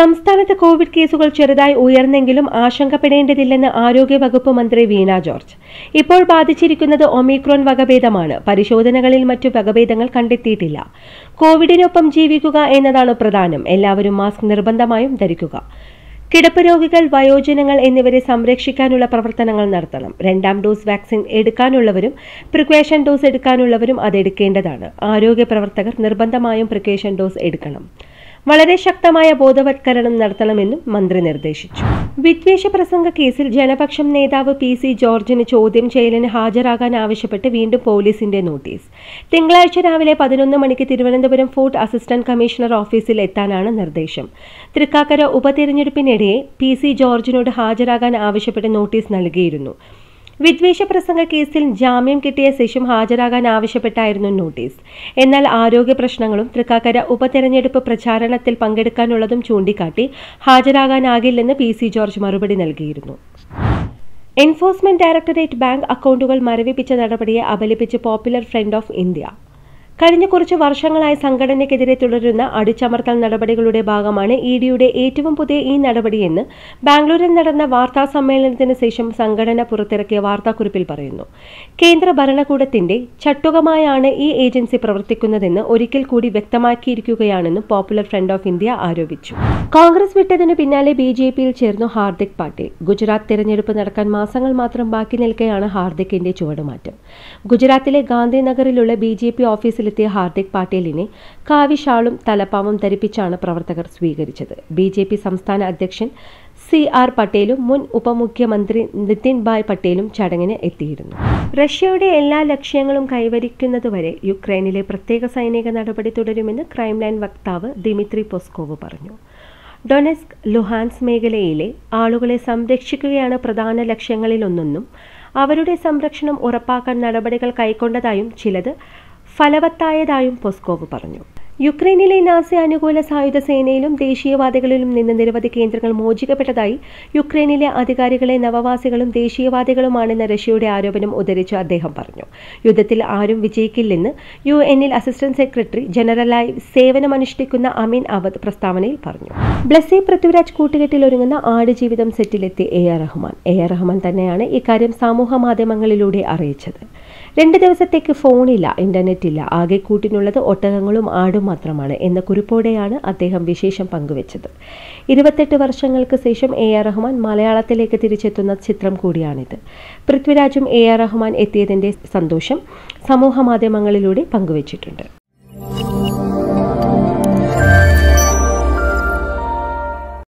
സംസ്ഥാനത്ത് കോവിഡ് കേസുകൾ ചെറുതായി ഉയർന്നെങ്കിലും ആശങ്കപ്പെടേണ്ടതില്ലെന്ന് ആരോഗ്യവകുപ്പ് മന്ത്രി വീണ ജോർജ്. ഇപ്പോൾ ബാധിച്ചിരിക്കുന്നത് ഒമിക്രോൺ വകഭേദമാണ്. പരിശോധനകളിൽ മറ്റു വകഭേദങ്ങൾ കണ്ടെത്തിയിട്ടില്ല. കോവിഡിനൊപ്പം ജീവിക്കുക എന്നതാണ് പ്രധാനം. എല്ലാവരും മാസ്ക് നിർബന്ധമായും ധരിക്കുക. കിടപ്പ് രോഗികൾ വയോജനങ്ങൾ എന്നിവരെ സംരക്ഷിക്കാനുള്ള പ്രവർത്തനങ്ങൾ നടത്തണം. രണ്ടാം ഡോസ് വാക്സിൻ എടുക്കാനുള്ളവരും പ്രിക്വേഷൻ ഡോസ് എടുക്കാനുള്ളവരും അതെടുക്കേണ്ടതാണ്. ആരോഗ്യ പ്രവർത്തകർ നിർബന്ധമായും പ്രിക്വേഷൻ ഡോസ് എടുക്കണം. വളരെ ശക്തമായ ബോധവത്കരണം നടത്തണമെന്നും മന്ത്രി നിർദ്ദേശിച്ചു. വിദ്വേഷ പ്രസംഗ കേസിൽ ജനപക്ഷം നേതാവ് പി സി ജോർജിന് ചോദ്യം ചെയ്യലിന് ഹാജരാകാൻ ആവശ്യപ്പെട്ട് വീണ്ടും പോലീസിന്റെ നോട്ടീസ്. തിങ്കളാഴ്ച രാവിലെ പതിനൊന്ന് മണിക്ക് തിരുവനന്തപുരം ഫോർട്ട് അസിസ്റ്റന്റ് കമ്മീഷണർ ഓഫീസിൽ എത്താനാണ് നിർദ്ദേശം. തൃക്കാക്കര ഉപതെരഞ്ഞെടുപ്പിനിടെ പി സി ജോർജിനോട് ഹാജരാകാൻ ആവശ്യപ്പെട്ട് നോട്ടീസ് നൽകിയിരുന്നു. വിദ്വേഷ പ്രസംഗ കേസിൽ ജാമ്യം കിട്ടിയ ശേഷം ഹാജരാകാൻ ആവശ്യപ്പെട്ടായിരുന്നു നോട്ടീസ്. എന്നാൽ ആരോഗ്യ പ്രശ്നങ്ങളും തൃക്കാക്കര ഉപതെരഞ്ഞെടുപ്പ് പ്രചാരണത്തിൽ പങ്കെടുക്കാനുള്ളതും ചൂണ്ടിക്കാട്ടി ഹാജരാകാനാകില്ലെന്ന് പി സി ജോർജ് മറുപടി നൽകിയിരുന്നു. എൻഫോഴ്സ്മെന്റ് ഡയറക്ടറേറ്റ് ബാങ്ക് അക്കൗണ്ടുകൾ മരവിപ്പിച്ച നടപടിയെ അപലപിച്ച് പോപ്പുലർ ഫ്രണ്ട് ഓഫ് ഇന്ത്യ. കഴിഞ്ഞ കുറച്ച് വർഷങ്ങളായി സംഘടനയ്ക്കെതിരെ തുടരുന്ന അടിച്ചമർത്തൽ നടപടികളുടെ ഭാഗമാണ് ഇ ഡിയുടെ ഏറ്റവും പുതിയ ഈ നടപടിയെന്ന് ബാംഗ്ലൂരിൽ നടന്ന വാർത്താ സമ്മേളനത്തിന് ശേഷം സംഘടന പുറത്തിറക്കിയ വാർത്താക്കുറിപ്പിൽ പറയുന്നു. കേന്ദ്ര ഭരണകൂടത്തിന്റെ ചട്ടുകമായാണ് ഈ ഏജൻസി പ്രവർത്തിക്കുന്നതെന്ന് ഒരിക്കൽ കൂടി വ്യക്തമാക്കിയിരിക്കുകയാണെന്നും പോപ്പുലർ ഫ്രണ്ട് ഓഫ് ഇന്ത്യ ആരോപിച്ചു. കോൺഗ്രസ് വിട്ടതിനു പിന്നാലെ ബി ജെ പിയിൽ ചേർന്നു ഹാർദിക് പാട്ടീൽ. ഗുജറാത്ത് തെരഞ്ഞെടുപ്പ് നടക്കാൻ മാസങ്ങൾ മാത്രം ബാക്കി നിൽക്കെയാണ് ഹാർദിക്കിന്റെ ചുവടുമാറ്റം. ഗുജറാത്തിലെ ഗാന്ധിനഗറിലുള്ള ബി ജെ പി ഓഫീസിലെത്തിയ ഹാർദിക് പാട്ടേലിനെ കാവിഷാളും തലപ്പാവും ധരിപ്പിച്ചാണ് പ്രവർത്തകർ സ്വീകരിച്ചത്. ബി ജെ പി സംസ്ഥാന അധ്യക്ഷൻ സി ആർ പട്ടേലും മുൻ ഉപമുഖ്യമന്ത്രി നിതിൻ ഭായ് പട്ടേലും ചടങ്ങിന് എത്തിയിരുന്നു. റഷ്യയുടെ എല്ലാ ലക്ഷ്യങ്ങളും കൈവരിക്കുന്നതുവരെ യുക്രൈനിലെ പ്രത്യേക സൈനിക നടപടി തുടരുമെന്ന് ക്രൈംലൈൻ വക്താവ് ദിമിത്രി പൊസ്കോവ് പറഞ്ഞു. ഡൊനെസ്ക് ലുഹാൻസ് മേഖലയിലെ ആളുകളെ സംരക്ഷിക്കുകയാണ് പ്രധാന ലക്ഷ്യങ്ങളിലൊന്നെന്നും അവരുടെ സംരക്ഷണം ഉറപ്പാക്കാൻ നടപടികൾ കൈക്കൊണ്ടതായും ചിലത് ഫലവത്തായതായും പൊസ്കോവ് പറഞ്ഞു. യുക്രൈനിലെ നാസി അനുകൂല സായുധ സേനയിലും ദേശീയവാദികളിലും നിന്ന് നിരവധി കേന്ദ്രങ്ങൾ മോചിക്കപ്പെട്ടതായി യുക്രൈനിലെ അധികാരികളെ നവവാസികളും ദേശീയവാദികളുമാണെന്ന റഷ്യയുടെ ആരോപണം ഉദ്ധരിച്ച് അദ്ദേഹം പറഞ്ഞു. യുദ്ധത്തിൽ ആരും വിജയിക്കില്ലെന്ന് യു എന്നിൽ അസിസ്റ്റന്റ് സെക്രട്ടറി ജനറലായി സേവനമനുഷ്ഠിക്കുന്ന അമീൻ അവദ് പ്രസ്താവനയിൽ പറഞ്ഞു. ബ്ലസി പൃഥ്വിരാജ് കൂട്ടുകെട്ടിൽ ഒരുങ്ങുന്ന Aadujeevitham സെറ്റിലെത്തി A R Rahman. A R Rahman തന്നെയാണ് ഇക്കാര്യം സമൂഹ മാധ്യമങ്ങളിലൂടെ അറിയിച്ചത്. രണ്ട് ദിവസത്തേക്ക് ഫോണില്ല ഇന്റർനെറ്റ് ഇല്ല. ആകെ കൂട്ടിനുള്ളത് ഒട്ടകങ്ങളും ആടും മാത്രമാണ് എന്ന കുറിപ്പോടെയാണ് അദ്ദേഹം വിശേഷം പങ്കുവച്ചത്. ഇരുപത്തെട്ട് വർഷങ്ങൾക്ക് ശേഷം എ ആർ റഹ്മാൻ മലയാളത്തിലേക്ക് തിരിച്ചെത്തുന്ന ചിത്രം കൂടിയാണിത്. പൃഥ്വിരാജും എ ആർ റഹ്മാൻ എത്തിയതിന്റെ സന്തോഷം സമൂഹ മാധ്യമങ്ങളിലൂടെ പങ്കുവച്ചിട്ടുണ്ട്.